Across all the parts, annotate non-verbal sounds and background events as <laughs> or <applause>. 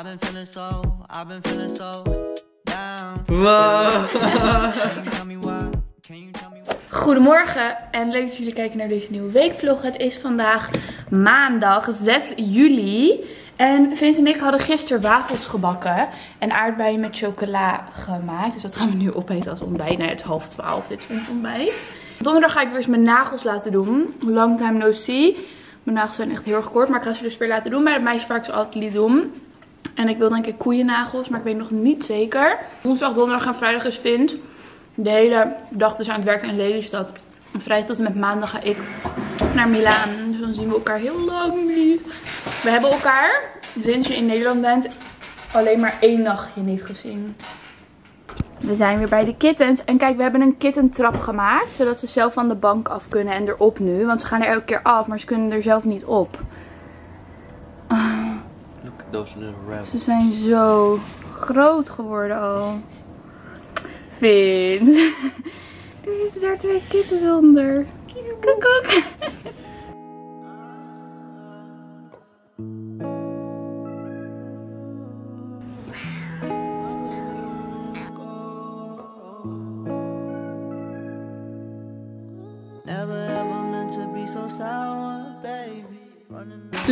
I've been feeling I've been feeling? Goedemorgen en leuk dat jullie kijken naar deze nieuwe weekvlog. Het is vandaag maandag 6 juli. En Vince en ik hadden gisteren wafels gebakken en aardbeien met chocola gemaakt. Dus dat gaan we nu opeten als ontbijt. Nee, het is half twaalf, dit is ons ontbijt. Donderdag ga ik weer eens mijn nagels laten doen. Long time no see. Mijn nagels zijn echt heel erg kort, maar ik ga ze dus weer laten doen bij het meisje waar ik ze altijd liet doen. En ik wil denk ik koeiennagels, maar ik weet nog niet zeker. Woensdag, donderdag en vrijdag is Vince de hele dag dus aan het werken in Lelystad. En vrijdag tot en met maandag ga ik naar Milaan. Dus dan zien we elkaar heel lang niet. We hebben elkaar, sinds je in Nederland bent, alleen maar één nachtje niet gezien. We zijn weer bij de kittens. En kijk, we hebben een kittentrap gemaakt. Zodat ze zelf van de bank af kunnen en erop nu. Want ze gaan er elke keer af, maar ze kunnen er zelf niet op. Look at those little rabbits. Ze zijn zo groot geworden al. Vind. <laughs> Er zitten daar twee kittens onder. Koek.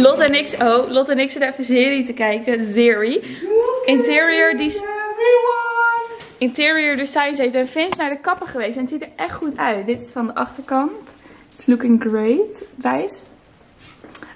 Lot en ik, oh, Lot en ik zitten even serie te kijken. Serie. Interior, die... Interior Design heeft en Vince naar de kapper geweest. En het ziet er echt goed uit. Dit is van de achterkant. It's looking great. Wijs.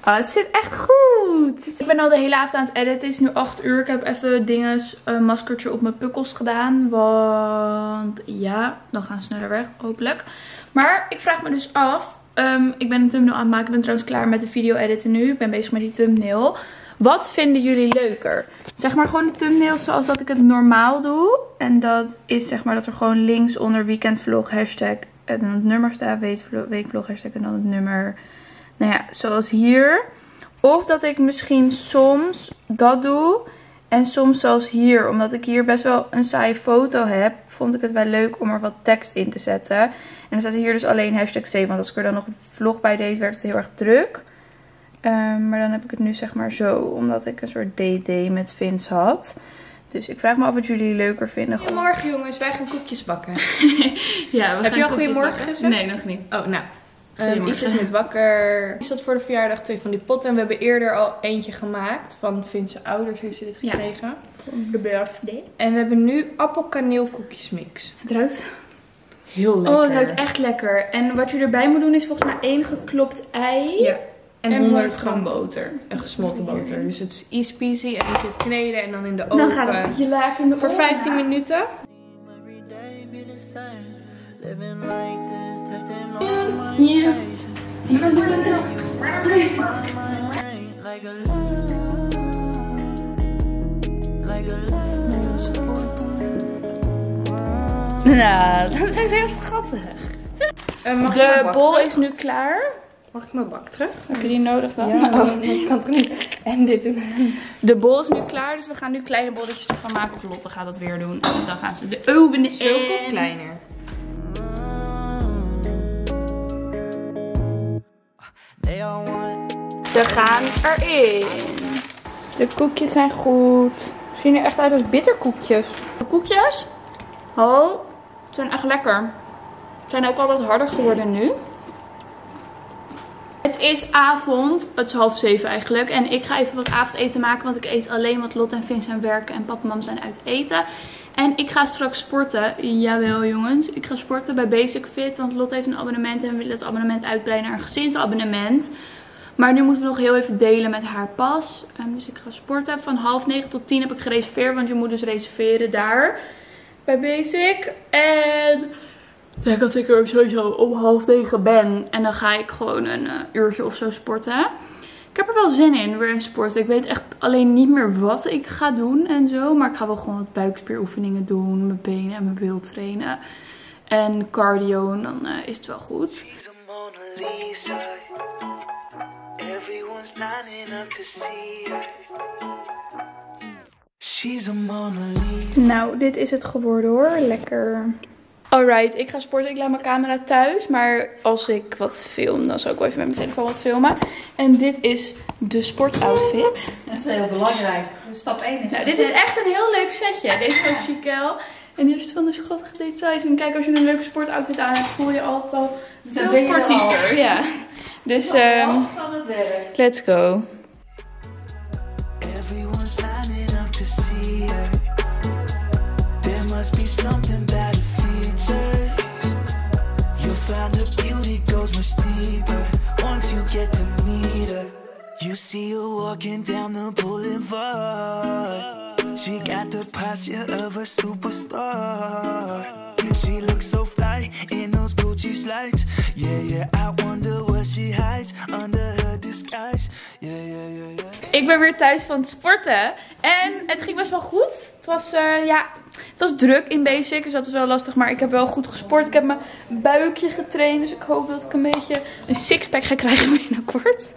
Oh, het zit echt goed. Ik ben al de hele avond aan het editen. Het is nu 8 uur. Ik heb even dinges, een maskertje op mijn pukkels gedaan. Want ja, dan gaan ze sneller weg, hopelijk. Maar ik vraag me dus af. Ehm, ik ben een thumbnail aan het maken. Ik ben trouwens klaar met de video editen nu. Ik ben bezig met die thumbnail. Wat vinden jullie leuker? Zeg maar gewoon de thumbnail zoals dat ik het normaal doe. En dat is zeg maar dat er gewoon links onder weekendvlog hashtag en het nummer staat. weekvlog- hashtag en dan het nummer. Nou ja, zoals hier. Of dat ik misschien soms dat doe. En soms zoals hier. Omdat ik hier best wel een saaie foto heb. Vond ik het wel leuk om er wat tekst in te zetten. En dan staat hier dus alleen hashtag C. Want als ik er dan nog een vlog bij deed werd het heel erg druk. Ehm, maar dan heb ik het nu zeg maar zo. Omdat ik een soort DD met Vince had. Dus ik vraag me af wat jullie leuker vinden. Goedemorgen jongens, wij gaan koekjes bakken. <laughs> Ja, we Heb gaan je al goedemorgen gezegd? Nee, nog niet. Oh, nou. Um, Isa is net wakker. Is dat voor de verjaardag twee van die potten. En we hebben eerder al eentje gemaakt. Van Vince ouders heeft ze dit Ja. gekregen. De birthday. En we hebben nu appelkaneelkoekjesmix. Het ruikt. Heel lekker. Oh, het ruikt echt lekker. En wat je erbij moet doen is volgens mij één geklopt ei. Ja. En, En 100 100 gram boter. En gesmolten boter. Dus het is easy peasy. En je zit kneden en dan in de oven. Dan gaat het met je laken in de Voor oven. 15 minuten. Like a love. Nou, <laughs> dat is heel schattig. Eh, De bol terug? is nu klaar. Mag ik mijn bak terug? Heb je die nodig dan? Ja, Oh. kan het niet. <laughs> En dit doen. De bol is nu klaar, dus we gaan nu kleine bolletjes ervan maken. Of Lotte gaat dat weer doen. En dan gaan ze de oven in. Zoveel kleiner. Ze gaan erin. De koekjes zijn goed. Ze zien er echt uit als bitterkoekjes. De koekjes? Oh, zijn echt lekker. Ze zijn ook al wat harder geworden nu. Het is avond. Het is half zeven eigenlijk. En ik ga even wat avondeten maken. Want ik eet alleen wat Lot en Vin zijn werken. En papa en mam zijn uit eten. En ik ga straks sporten. Jawel jongens. Ik ga sporten bij Basic Fit. Want Lot heeft een abonnement. En we willen het abonnement uitbreiden naar een gezinsabonnement. Maar nu moeten we nog heel even delen met haar pas. Ehm, dus ik ga sporten. Van half negen tot tien heb ik gereserveerd. Want je moet dus reserveren daar. Bij Basic. En denk dat ik er sowieso om half negen ben. En dan ga ik gewoon een eh, uurtje of zo sporten. Ik heb er wel zin in, weer in sporten. Ik weet echt alleen niet meer wat ik ga doen en zo. Maar ik ga wel gewoon wat buikspieroefeningen doen. Mijn benen en mijn bil trainen. En cardio. En dan eh, is het wel goed. She's a Mona Lisa. Everyone's lining up to see her. She's a Mona Lisa. Nou, dit is het geworden hoor. Lekker. Alright, ik ga sporten. Ik laat mijn camera thuis. Maar als ik wat film, dan zal ik wel even met mijn telefoon wat filmen. En dit is de sportoutfit. Dat is heel belangrijk. Stap 1 is. Nou, dit is echt een heel leuk setje. Deze van Chiquel. En hier is van de schattige details. En kijk, als je een leuke sportoutfit aan hebt, voel je altijd al veel ben je er al. sportiever. Ja. Dus, ehm let's go. Everyone's lining up to see her. There must be something features. Find her beauty goes much deeper once you get to meet her. You see her walking down the boulevard. She got the posture of a superstar. She looks so in those Gucci slides. Yeah, yeah, I wonder she hides under her disguise. Yeah, yeah, yeah, yeah. Ik ben weer thuis van het sporten. En het ging best wel goed. Het was, eh, ja, het was druk in basic. Dus dat was wel lastig. Maar ik heb wel goed gesport. Ik heb mijn buikje getraind. Dus ik hoop dat ik een beetje een sixpack ga krijgen <laughs> binnenkort.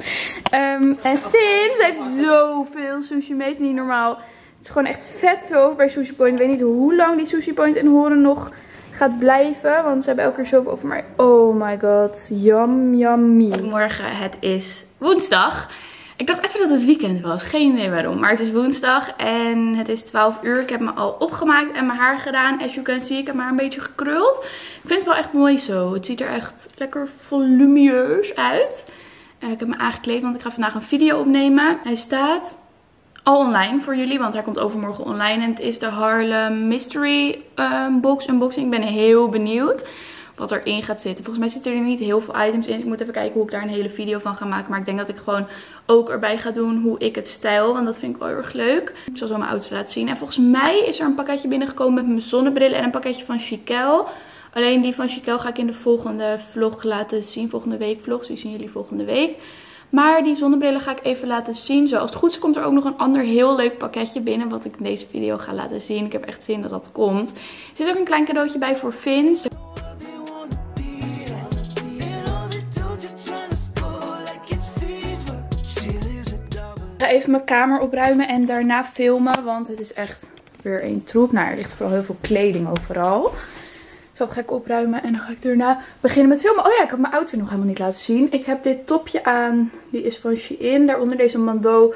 Ehm, en Finn, ze heeft zoveel sushi mee. Niet normaal. Het is gewoon echt vet veel bij Sushi Point. Ik weet niet hoe lang die Sushi Point in Horen nog gaat blijven. Want ze hebben elke keer zoveel over. Maar oh my god. Yum, yummy. Morgen, het is woensdag. Ik dacht even dat het weekend was. Geen idee waarom. Maar het is woensdag en het is 12 uur. Ik heb me al opgemaakt en mijn haar gedaan. As you can see, ik heb mijn haar een beetje gekruld. Ik vind het wel echt mooi zo. Het ziet er echt lekker volumieus uit. Eh, ik heb me aangekleed, want ik ga vandaag een video opnemen. Hij staat al online voor jullie, want hij komt overmorgen online. En het is de Harlem Mystery ehm, Box Unboxing. Ik ben heel benieuwd wat erin gaat zitten. Volgens mij zitten er niet heel veel items in. Ik moet even kijken hoe ik daar een hele video van ga maken. Maar ik denk dat ik gewoon ook erbij ga doen hoe ik het stijl. Want dat vind ik wel heel erg leuk. Ik zal zo mijn outfit laten zien. En volgens mij is er een pakketje binnengekomen met mijn zonnebrillen en een pakketje van Chiquel. Alleen die van Chiquel ga ik in de volgende vlog laten zien. Volgende week vlog. Die zien jullie volgende week. Maar die zonnebrillen ga ik even laten zien. Zo, als het goed is komt er ook nog een ander heel leuk pakketje binnen. Wat ik in deze video ga laten zien. Ik heb echt zin dat dat komt. Er zit ook een klein cadeautje bij voor Vince. ga even mijn kamer opruimen en daarna filmen. Want het is echt weer een troep. Nou, er ligt vooral heel veel kleding overal. Dus dat ga ik opruimen en dan ga ik daarna beginnen met filmen. Oh ja, ik heb mijn outfit nog helemaal niet laten zien. Ik heb dit topje aan. Die is van Shein. Daaronder deze Mando.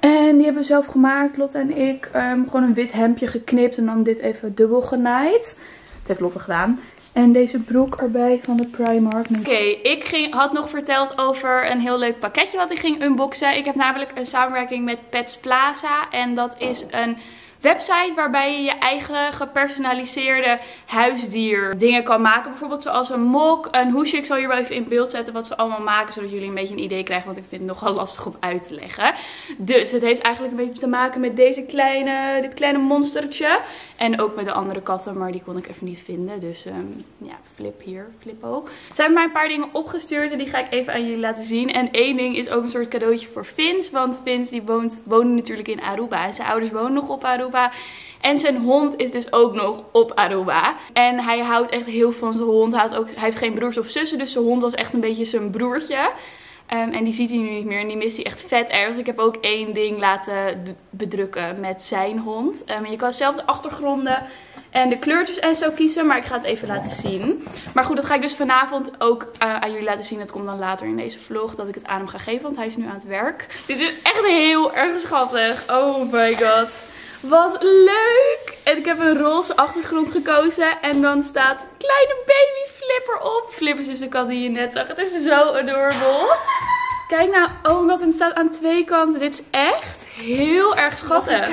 En die hebben we zelf gemaakt, Lotte en ik. Ehm, gewoon een wit hemdje geknipt en dan dit even dubbel genaaid. Dat heeft Lotte gedaan. En deze broek erbij van de Primark. Oké, ik ging, had nog verteld over een heel leuk pakketje wat ik ging unboxen. Ik heb namelijk een samenwerking met Pets Plaza. En dat is een website waarbij je je eigen gepersonaliseerde huisdier dingen kan maken. Bijvoorbeeld zoals een mok, een hoesje. Ik zal hier wel even in beeld zetten wat ze allemaal maken. Zodat jullie een beetje een idee krijgen. Want ik vind het nogal lastig om uit te leggen. Dus het heeft eigenlijk een beetje te maken met deze kleine, dit kleine monstertje. En ook met de andere katten. Maar die kon ik even niet vinden. Dus ehm, ja, flip hier, flippo. Ze hebben mij een paar dingen opgestuurd. En die ga ik even aan jullie laten zien. En één ding is ook een soort cadeautje voor Vince. Want Vince die woont, woonde natuurlijk in Aruba. En zijn ouders wonen nog op Aruba. En zijn hond is dus ook nog op Aruba. En hij houdt echt heel van zijn hond. Hij, ook, hij heeft geen broers of zussen. Dus zijn hond was echt een beetje zijn broertje. Ehm, en die ziet hij nu niet meer. En die mist hij echt vet erg. Dus ik heb ook één ding laten bedrukken met zijn hond. Ehm, je kan zelf de achtergronden en de kleurtjes en zo kiezen. Maar ik ga het even laten zien. Maar goed, dat ga ik dus vanavond ook eh, aan jullie laten zien. Dat komt dan later in deze vlog. Dat ik het aan hem ga geven. Want hij is nu aan het werk. Dit is echt heel erg schattig. Oh my god. Wat leuk! En ik heb een roze achtergrond gekozen. En dan staat kleine baby Flipper op. Flipper is de kat die je net zag. Het is zo adorable. <laughs> Kijk nou, oh wat het staat aan twee kanten. Dit is echt heel erg schattig.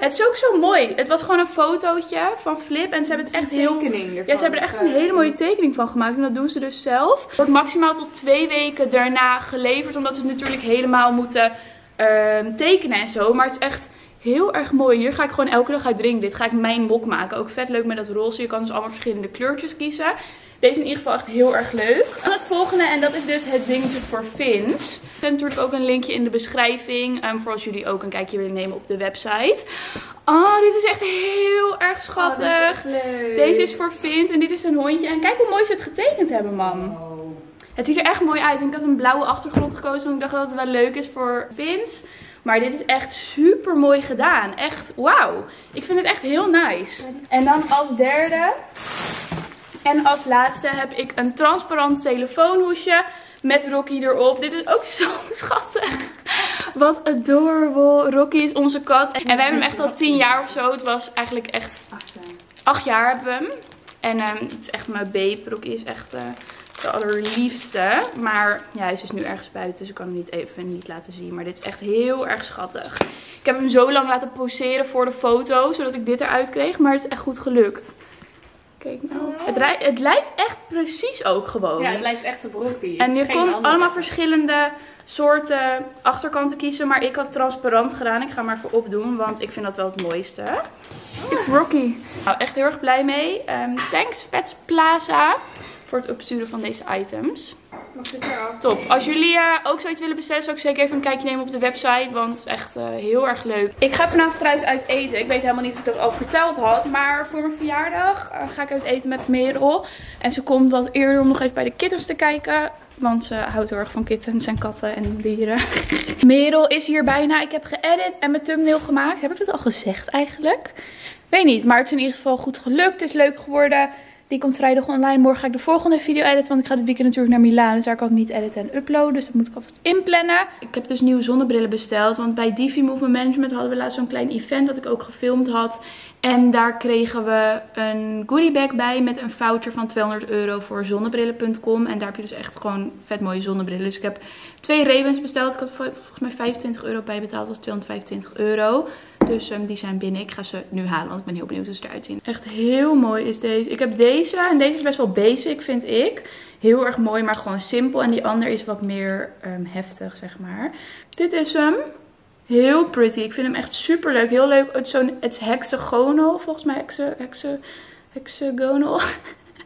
Het is ook zo mooi. Het was gewoon een fotootje van Flip. En ze hebben het echt heel... Ja, ze hebben er echt een hele mooie tekening van gemaakt. En dat doen ze dus zelf. Het wordt maximaal tot twee weken daarna geleverd. Omdat ze het natuurlijk helemaal moeten ehm, tekenen en zo. Maar het is echt heel erg mooi. Hier ga ik gewoon elke dag uit drinken. Dit ga ik mijn mok maken. Ook vet leuk met dat roze. Je kan dus allemaal verschillende kleurtjes kiezen. Deze is in ieder geval echt heel erg leuk. Dan het volgende. En dat is dus het dingetje voor Vince. Er zit natuurlijk ook een linkje in de beschrijving. ehm, voor als jullie ook een kijkje willen nemen op de website. Oh, dit is echt heel erg schattig. Deze is voor Vince en dit is een hondje. En kijk hoe mooi ze het getekend hebben, mam. Het ziet er echt mooi uit. Ik had een blauwe achtergrond gekozen, want ik dacht dat het wel leuk is voor Vince. Maar dit is echt super mooi gedaan. Echt, wauw. Ik vind het echt heel nice. En dan als derde en als laatste heb ik een transparant telefoonhoesje met Rocky erop. Dit is ook <laughs> zo schattig. Wat adorable. Rocky is onze kat. En we hebben hem echt al tien jaar of zo. Het was eigenlijk echt acht jaar hebben we hem. En ehm, het is echt mijn babe. Rocky is echt eh, de allerliefste. Maar ja, hij is dus nu ergens buiten. Dus ik kan hem niet even niet laten zien. Maar dit is echt heel erg schattig. Ik heb hem zo lang laten poseren voor de foto. Zodat ik dit eruit kreeg. Maar het is echt goed gelukt. Kijk nou. Het, rij- het lijkt echt precies ook gewoon. Ja, het lijkt echt op Rocky. En Het je kon allemaal verschillende soorten achterkanten kiezen. Maar ik had transparant gedaan. Ik ga maar even opdoen, want ik vind dat wel het mooiste. It's Rocky. Nou, echt heel erg blij mee. Ehm, thanks Pets Plaza voor het opsturen van deze items. Top. Als jullie eh, ook zoiets willen bestellen, zou ik zeker even een kijkje nemen op de website. Want het is echt eh, heel erg leuk. Ik ga vanavond trouwens uit eten. Ik weet helemaal niet of ik dat al verteld had. Maar voor mijn verjaardag eh, ga ik uit eten met Merel. En ze komt wat eerder om nog even bij de kittens te kijken. Want ze houdt heel erg van kittens en katten en dieren. <laughs> Merel is hier bijna. Ik heb geëdit en mijn thumbnail gemaakt. Heb ik dat al gezegd eigenlijk? Weet niet, maar het is in ieder geval goed gelukt. Het is leuk geworden. Die komt vrijdag online. Morgen ga ik de volgende video editen. Want ik ga dit weekend natuurlijk naar Milaan. Dus daar kan ik niet editen en uploaden. Dus dat moet ik alvast inplannen. Ik heb dus nieuwe zonnebrillen besteld. Want bij Divi Movement Management hadden we laatst zo'n klein event. Dat ik ook gefilmd had. En daar kregen we een goodiebag bij. Met een voucher van 200 euro voor zonnebrillen.com. En daar heb je dus echt gewoon vet mooie zonnebrillen. Dus ik heb twee Ray-Bans besteld. Ik had vol- volgens mij 25 euro bij betaald. Dat was 225 euro. Dus ehm, die zijn binnen. Ik ga ze nu halen, want ik ben heel benieuwd hoe ze eruit zien. Echt heel mooi is deze. Ik heb deze en deze is best wel basic, vind ik. Heel erg mooi, maar gewoon simpel. En die andere is wat meer ehm, heftig, zeg maar. Dit is hem. Heel pretty. Ik vind hem echt super leuk. Heel leuk. Het is, het hexagonal, volgens mij. Hexa, hexa, hexagonal. <laughs>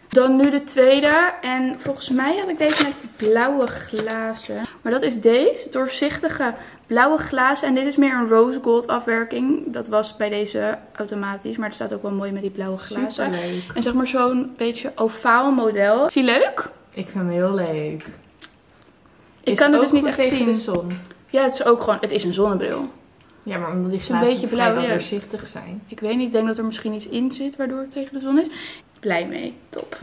Dan nu de tweede. En volgens mij had ik deze met blauwe glazen. Maar dat is deze. Doorzichtige blauwe glazen. En dit is meer een rose gold afwerking. Dat was bij deze automatisch. Maar het staat ook wel mooi met die blauwe glazen. Superleuk. En zeg maar zo'n beetje ovaal model. Is die leuk? Ik vind hem heel leuk. Ik Is kan het dus niet echt tegen zien. de zon. Ja, het is ook gewoon... Het is een zonnebril. Ja, maar omdat die een glazen beetje beetje blauw, blauw, ja. doorzichtig zijn. Ik weet niet. Ik denk dat er misschien iets in zit waardoor het tegen de zon is. Blij mee. Top.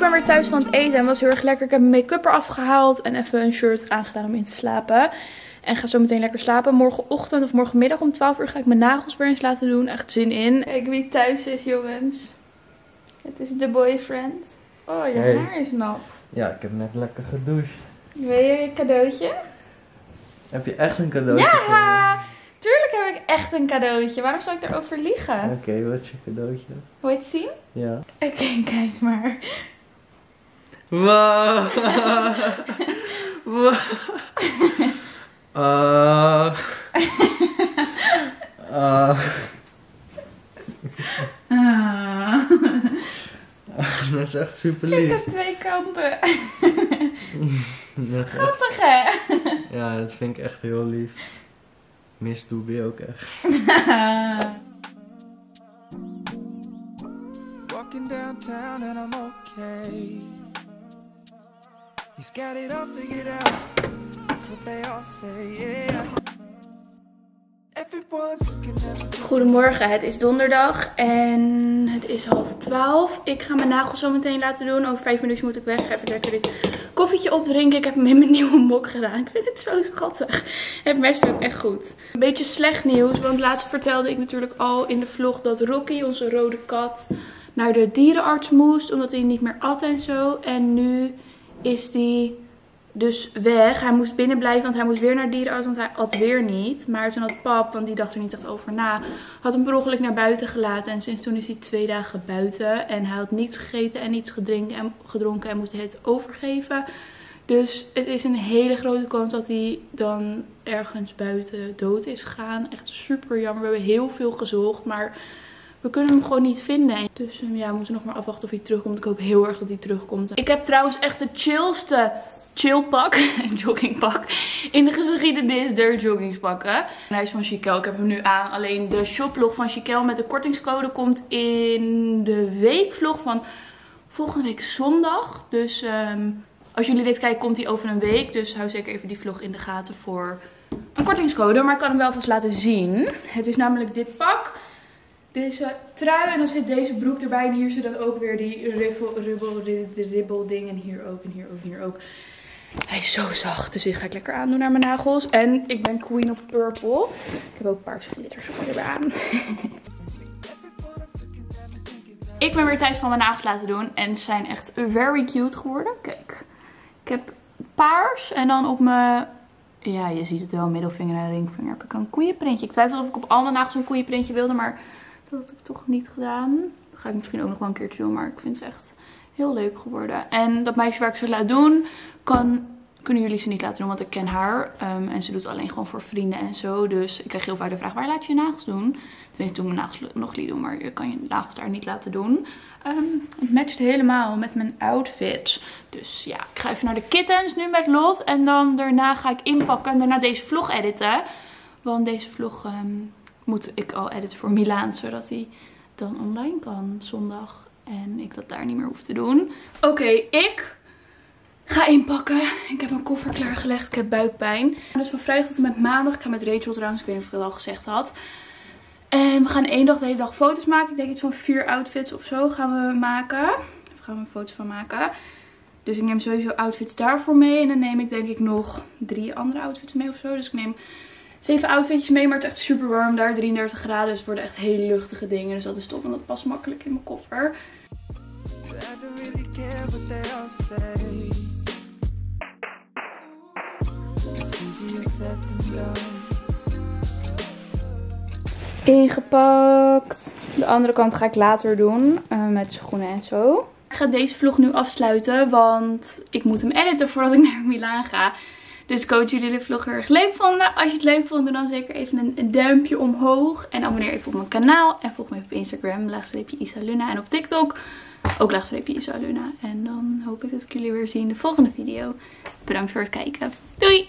Ben weer thuis van het eten en was heel erg lekker. Ik heb mijn make-up eraf gehaald en even een shirt aangedaan om in te slapen. En ga zo meteen lekker slapen. Morgenochtend of morgenmiddag om 12 uur ga ik mijn nagels weer eens laten doen. Echt zin in. Kijk wie thuis is, jongens. Het is de boyfriend. Oh, je Hey. haar is nat. Ja, ik heb net lekker gedoucht. Wil je je cadeautje? Heb je echt een cadeautje voor? Ja, tuurlijk heb ik echt een cadeautje. Waarom zou ik erover liegen? Oké, wat is je cadeautje? Wil je het zien? Ja. Oké, kijk maar. Wow. wow. Ah. Ah. Ah. Dat is echt super Kijk lief. aan twee kanten. <laughs> Dat is echt, Schattig hè? ja, dat vind ik echt heel lief. Miss Doobie ook echt. <laughs> Walking downtown and I'm okay. He's it all out. That's what they all say, yeah. Goedemorgen, het is donderdag en het is half twaalf. Ik ga mijn nagels zo meteen laten doen. Over vijf minuten moet ik weg. Even lekker dit koffietje opdrinken. Ik heb hem in mijn <laughs> nieuwe mok gedaan. Ik vind het zo schattig. Het mes ook echt goed. Een beetje slecht nieuws, want laatst vertelde ik natuurlijk al in de vlog dat Rocky, onze rode kat, naar de dierenarts moest. Omdat hij niet meer at en zo. En nu is die dus weg. Hij moest binnen blijven, want hij moest weer naar de dierenarts, want hij at weer niet. Maar toen had pap, want die dacht er niet echt over na, had hem per ongeluk naar buiten gelaten. En sinds toen is hij twee dagen buiten. En hij had niets gegeten en niets gedronken en moest het overgeven. Dus het is een hele grote kans dat hij dan ergens buiten dood is gegaan. Echt super jammer. We hebben heel veel gezocht, maar we kunnen hem gewoon niet vinden. Dus ehm, ja, we moeten nog maar afwachten of hij terugkomt. Ik hoop heel erg dat hij terugkomt. Ik heb trouwens echt de chillste chillpak, <laughs> joggingpak, in de geschiedenis der joggingspakken. En hij is van Chiquel, ik heb hem nu aan. Alleen de shoplog van Chiquel met de kortingscode komt in de weekvlog van volgende week zondag. Dus ehm, als jullie dit kijken, komt hij over een week. Dus hou zeker even die vlog in de gaten voor een kortingscode. Maar ik kan hem wel vast laten zien. Het is namelijk dit pak. Deze trui en dan zit deze broek erbij. En hier zit dan ook weer die ribbel, ribbel, ribbel, ding. En hier ook en hier ook en hier ook. Hij is zo zacht, dus die ga ik lekker aandoen naar mijn nagels. En ik ben Queen of Purple. Ik heb ook paarse glitters erbij aan. <laughs> ik ben weer tijd van mijn nagels laten doen. En ze zijn echt very cute geworden. Kijk, ik heb paars en dan op mijn... Ja, je ziet het wel, middelvinger en ringvinger heb ik een koeienprintje. Ik twijfelde of ik op al mijn nagels een koeienprintje wilde, maar dat heb ik toch niet gedaan. Dat ga ik misschien ook nog wel een keertje doen, maar ik vind ze echt heel leuk geworden. En dat meisje waar ik ze laat doen, kan, kunnen jullie ze niet laten doen, want ik ken haar. Ehm, en ze doet alleen gewoon voor vrienden en zo. Dus ik krijg heel vaak de vraag, waar laat je je nagels doen? Tenminste, toen mijn nagels nog liet doen, maar je kan je nagels daar niet laten doen. Ehm, het matcht helemaal met mijn outfit. Dus ja, ik ga even naar de kittens nu met Lot. En dan daarna ga ik inpakken en daarna deze vlog editen. Want deze vlog ehm, moet ik al editen voor Milaan, zodat hij dan online kan zondag. En ik dat daar niet meer hoef te doen. Oké, ik ga inpakken. Ik heb mijn koffer klaargelegd. Ik heb buikpijn. Dus van vrijdag tot en met maandag. Ik ga met Rachel trouwens. Ik weet niet of ik het al gezegd had. En we gaan één dag de hele dag foto's maken. Ik denk iets van vier outfits of zo gaan we maken. Daar gaan we foto's van maken. Dus ik neem sowieso outfits daarvoor mee. En dan neem ik denk ik nog drie andere outfits mee of zo. Dus ik neem zeven outfitjes mee. Maar het is echt super warm daar. 33 graden. Dus het worden echt hele luchtige dingen. Dus dat is top. En dat past makkelijk in mijn koffer. Ingepakt. De andere kant ga ik later doen. eh, met schoenen en zo. Ik ga deze vlog nu afsluiten. Want ik moet hem editen voordat ik naar Milaan ga. Dus ik hoop jullie de vlog heel erg leuk vonden. Als je het leuk vond, doe dan zeker even een, duimpje omhoog. En abonneer even op mijn kanaal. En volg me even op Instagram, laagstreepje Isaluna. En op TikTok, ook laagstreepje Isaluna. En dan hoop ik dat ik jullie weer zie in de volgende video. Bedankt voor het kijken. Doei!